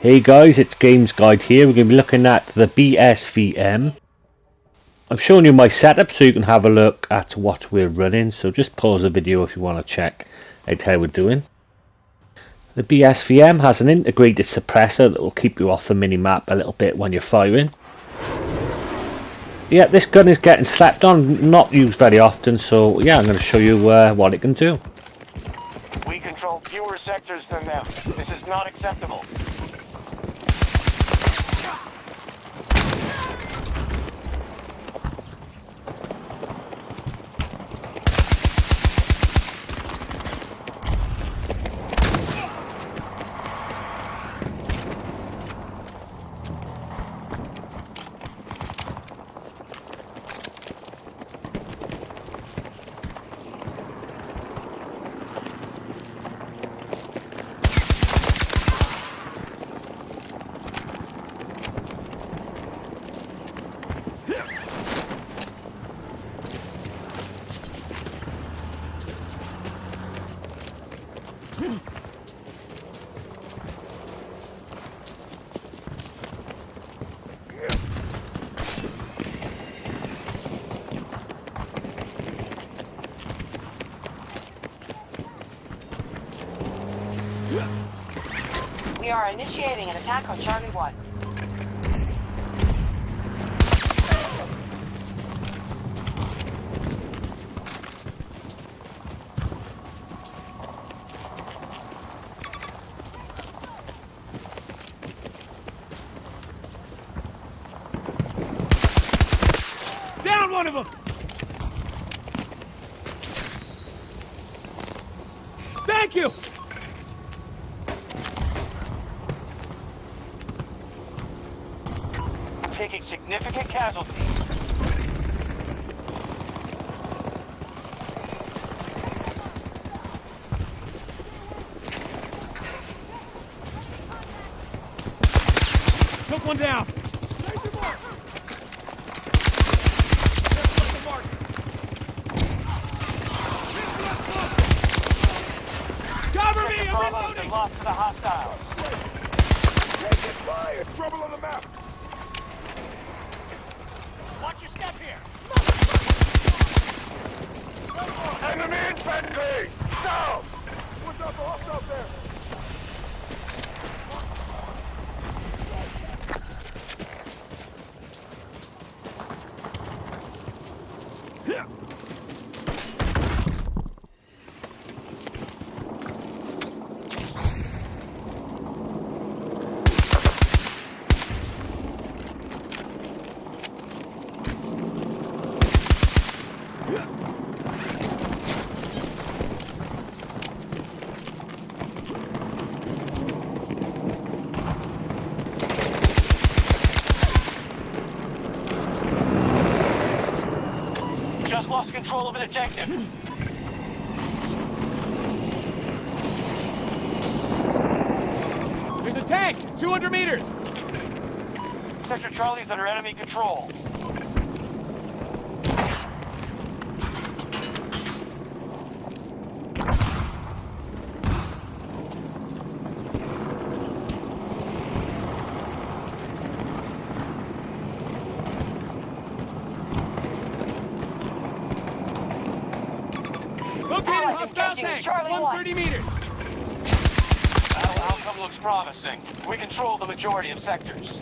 Hey guys, it's Games Guide here. We're going to be looking at the BSVM. I've shown you my setup so you can have a look at what we're running. So just pause the video if you want to check out how we're doing. The BSVM has an integrated suppressor that will keep you off the minimap a little bit when you're firing. Yeah, this gun is getting slept on, not used very often, so yeah, I'm going to show you uh, what it can do. We control fewer sectors than them. This is not acceptable. We are initiating an attack on Charlie 1. Down one of them! Thank you! Taking significant casualties. Took one down. Cover me! I'm reloading! lost to the hostiles. Trouble on the map! Watch your step here! Enemy infantry! South! Just lost control of an objective. There's a tank! 200 meters! Sector Charlie's under enemy control. Located Allies hostile tank! Charlie one. 130 meters! Our outcome looks promising. We control the majority of sectors.